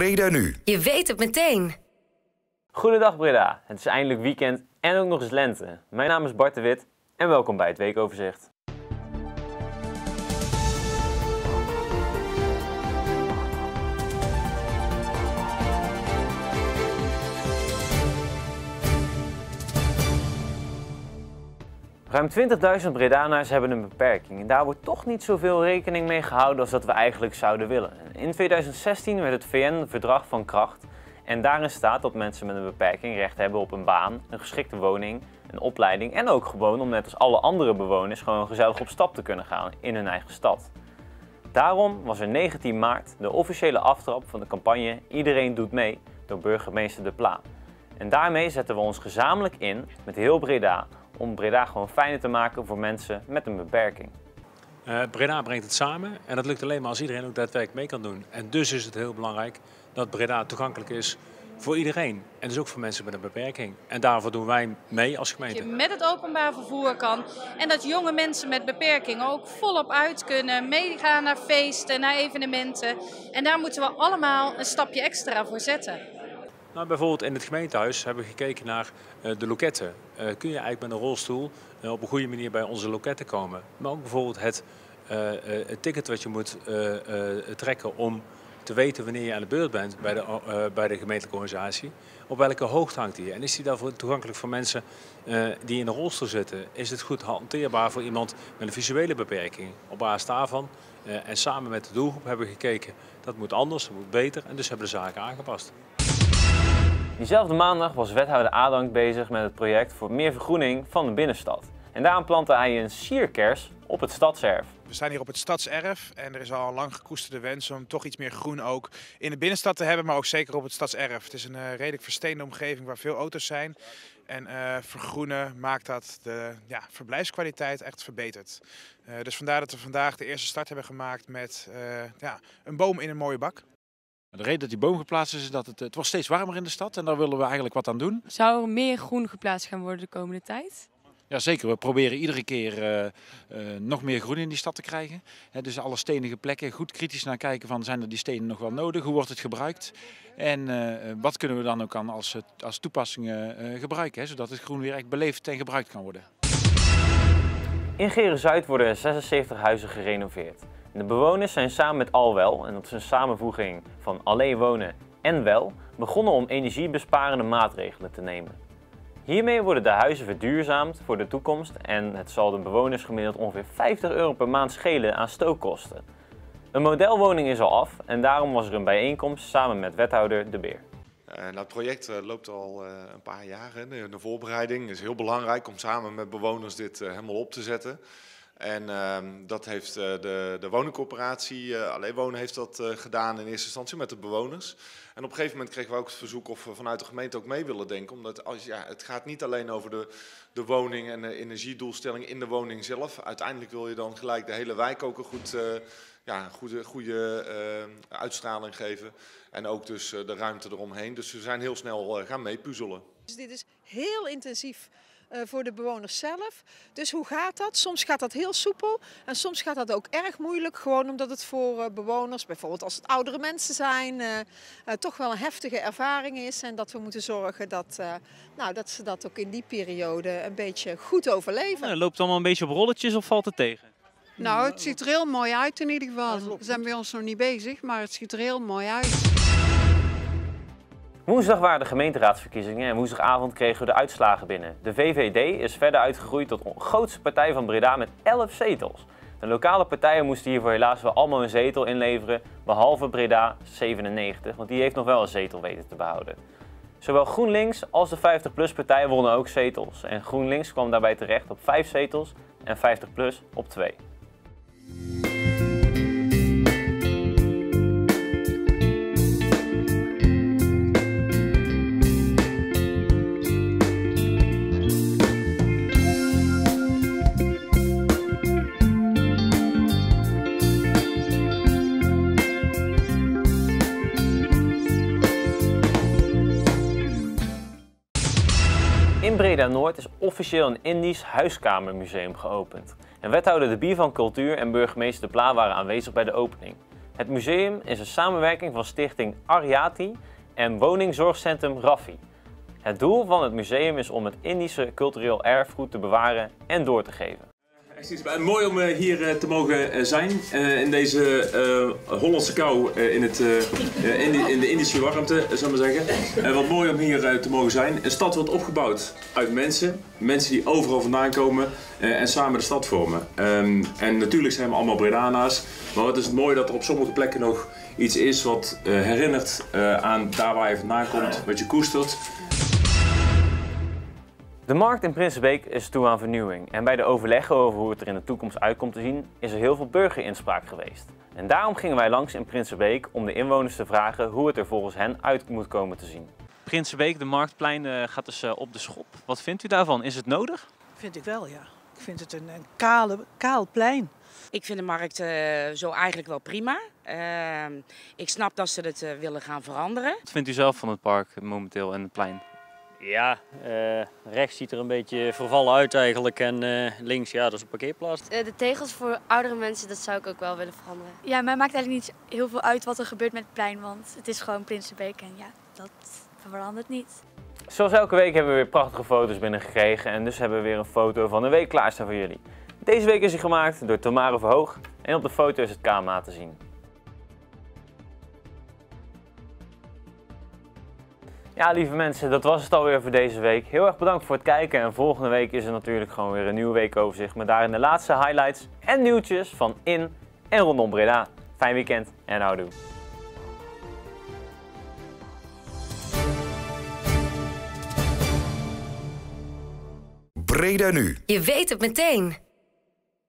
Breda nu. Je weet het meteen. Goedendag Breda, het is eindelijk weekend en ook nog eens lente. Mijn naam is Bart de Wit en welkom bij het weekoverzicht. Ruim 20.000 Bredanaars hebben een beperking en daar wordt toch niet zoveel rekening mee gehouden als dat we eigenlijk zouden willen. In 2016 werd het VN-verdrag van kracht en daarin staat dat mensen met een beperking recht hebben op een baan, een geschikte woning, een opleiding en ook gewoon om net als alle andere bewoners gewoon gezellig op stap te kunnen gaan in hun eigen stad. Daarom was er 19 maart de officiële aftrap van de campagne Iedereen doet mee door burgemeester De Pla. En daarmee zetten we ons gezamenlijk in met heel Breda om Breda gewoon fijner te maken voor mensen met een beperking. Uh, Breda brengt het samen en dat lukt alleen maar als iedereen ook daadwerkelijk mee kan doen. En dus is het heel belangrijk dat Breda toegankelijk is voor iedereen. En dus ook voor mensen met een beperking. En daarvoor doen wij mee als gemeente. Dat je met het openbaar vervoer kan. En dat jonge mensen met beperking ook volop uit kunnen. Meegaan naar feesten, naar evenementen. En daar moeten we allemaal een stapje extra voor zetten. Nou, bijvoorbeeld in het gemeentehuis hebben we gekeken naar uh, de loketten. Uh, kun je eigenlijk met een rolstoel uh, op een goede manier bij onze loketten komen. Maar ook bijvoorbeeld het, het ticket wat je moet trekken om te weten wanneer je aan de beurt bent bij de, bij de gemeentelijke organisatie. Op welke hoogte hangt die? En is die daarvoor toegankelijk voor mensen die in een rolstoel zitten? Is het goed hanteerbaar voor iemand met een visuele beperking? Op basis daarvan en samen met de doelgroep hebben we gekeken dat moet anders, dat moet beter en dus hebben we de zaken aangepast. Diezelfde maandag was wethouder Adank bezig met het project voor meer vergroening van de binnenstad. En daarom plantte hij een sierkers op het stadserf. We staan hier op het stadserf en er is al lang gekoesterde wens om toch iets meer groen ook in de binnenstad te hebben, maar ook zeker op het stadserf. Het is een uh, redelijk versteende omgeving waar veel auto's zijn. En uh, vergroenen maakt dat de ja, verblijfskwaliteit echt verbetert. Uh, dus vandaar dat we vandaag de eerste start hebben gemaakt met ja, een boom in een mooie bak. De reden dat die boom geplaatst is, is dat het, het wordt steeds warmer in de stad en daar willen we eigenlijk wat aan doen. Zou er meer groen geplaatst gaan worden de komende tijd? Ja, zeker. We proberen iedere keer uh, uh, nog meer groen in die stad te krijgen. He, dus alle stenige plekken goed kritisch naar kijken van zijn er die stenen nog wel nodig, hoe wordt het gebruikt en uh, wat kunnen we dan ook aan als, als toepassingen gebruiken, he, zodat het groen weer echt beleefd en gebruikt kan worden. In Geren-Zuid worden er 76 huizen gerenoveerd. De bewoners zijn samen met Alwel, en dat is een samenvoeging van alleen wonen en wel, begonnen om energiebesparende maatregelen te nemen. Hiermee worden de huizen verduurzaamd voor de toekomst en het zal de bewoners gemiddeld ongeveer 50 euro per maand schelen aan stookkosten. Een modelwoning is al af en daarom was er een bijeenkomst samen met wethouder De Beer. Uh, nou, het project uh, loopt al uh, een paar jaar. De, voorbereiding is heel belangrijk om samen met bewoners dit helemaal op te zetten. En ehm, dat heeft de, de woningcorporatie, Alleen Wonen heeft dat gedaan in eerste instantie met de bewoners. En op een gegeven moment kregen we ook het verzoek of we vanuit de gemeente ook mee willen denken. Omdat als, ja, het gaat niet alleen over de, de woning en de energiedoelstelling in de woning zelf. Uiteindelijk wil je dan gelijk de hele wijk ook een goed, ja, goede, goede uitstraling geven. En ook dus de ruimte eromheen. Dus we zijn heel snel gaan meepuzzelen. Dus dit is heel intensief uh, voor de bewoners zelf. Dus hoe gaat dat? Soms gaat dat heel soepel en soms gaat dat ook erg moeilijk. Gewoon omdat het voor uh, bewoners, bijvoorbeeld als het oudere mensen zijn, uh, toch wel een heftige ervaring is. En dat we moeten zorgen dat, nou, dat ze dat ook in die periode een beetje goed overleven. Nou, loopt het allemaal een beetje op rolletjes of valt het tegen? Nou, het ziet er heel mooi uit in ieder geval. We zijn bij ons nog niet bezig, maar het ziet er heel mooi uit. Woensdag waren de gemeenteraadsverkiezingen en woensdagavond kregen we de uitslagen binnen. De VVD is verder uitgegroeid tot de grootste partij van Breda met 11 zetels. De lokale partijen moesten hiervoor helaas wel allemaal een zetel inleveren, behalve Breda 97, want die heeft nog wel een zetel weten te behouden. Zowel GroenLinks als de 50PLUS partij wonnen ook zetels en GroenLinks kwam daarbij terecht op 5 zetels en 50PLUS op 2. In Breda Noord is officieel een Indisch huiskamermuseum geopend. En wethouder De Bier van Cultuur en burgemeester De Pla waren aanwezig bij de opening. Het museum is een samenwerking van stichting Ariati en woningzorgcentrum Raffi. Het doel van het museum is om het Indische cultureel erfgoed te bewaren en door te geven. Mooi om eh, hier eh, te mogen eh, zijn in deze Hollandse kou in, het, in, de, in, de, Indische warmte, zullen we zeggen. En wat mooi om hier te mogen zijn. Een stad wordt opgebouwd uit mensen, mensen die overal vandaan komen en samen de stad vormen. Ehm, en natuurlijk zijn we allemaal Bredana's, maar het is mooi dat er op sommige plekken nog iets is wat herinnert aan daar waar je vandaan komt, wat je koestert. De markt in Prinsenbeek is toe aan vernieuwing en bij de overleggen over hoe het er in de toekomst uitkomt te zien, is er heel veel burgerinspraak geweest. En daarom gingen wij langs in Prinsenbeek om de inwoners te vragen hoe het er volgens hen uit moet komen te zien. Prinsenbeek, de marktplein, eh, gaat dus eh, op de schop. Wat vindt u daarvan? Is het nodig? Vind ik wel, ja. Ik vind het een, een kale, kaal plein. Ik vind de markt uh, zo eigenlijk wel prima. Ehm, ik snap dat ze het willen gaan veranderen. Wat vindt u zelf van het park momenteel en het plein? Ja, uh, rechts ziet er een beetje vervallen uit eigenlijk en uh, links, ja, dat is een parkeerplaats. Uh, de tegels voor oudere mensen, dat zou ik ook wel willen veranderen. Ja, mij maakt eigenlijk niet heel veel uit wat er gebeurt met het plein, want het is gewoon Prinsenbeek en ja, dat verandert niet. Zoals elke week hebben we weer prachtige foto's binnengekregen en dus hebben we weer een foto van de week klaarstaan voor jullie. Deze week is hij gemaakt door Tamara Verhoog en op de foto is het KMA te zien. Ja, lieve mensen, dat was het alweer voor deze week. Heel erg bedankt voor het kijken en volgende week is er natuurlijk gewoon weer een nieuwe weekoverzicht met daarin de laatste highlights en nieuwtjes van in en rondom Breda. Fijn weekend en houdoe. Breda nu. Je weet het meteen.